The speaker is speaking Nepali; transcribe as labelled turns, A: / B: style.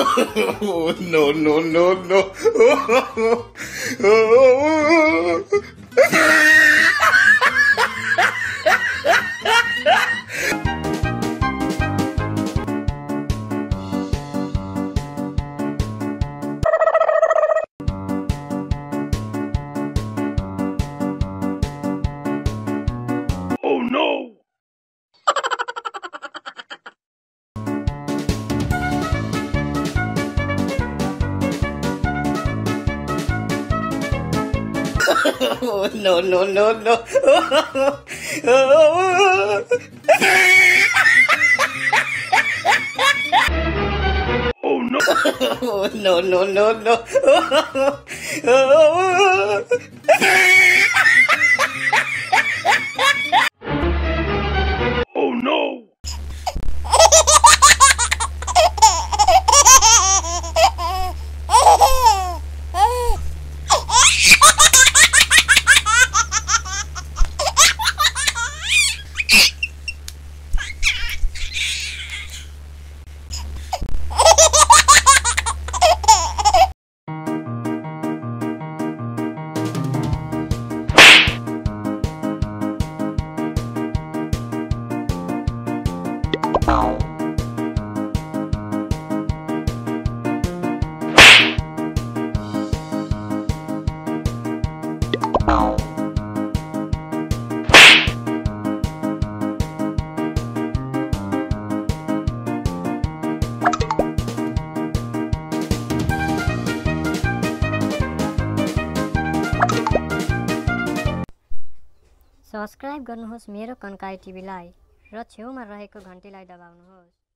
A: oh, no, no, no, no.
B: oh, no,
A: no, no, no.
B: Oh no!
A: oh, no, no, no,
B: no.
C: Subscribe गर्नुहोस् मेरो कन्काई टिभीलाई र छेउमा रहेको घन्टीलाई दबाउनुहोस्।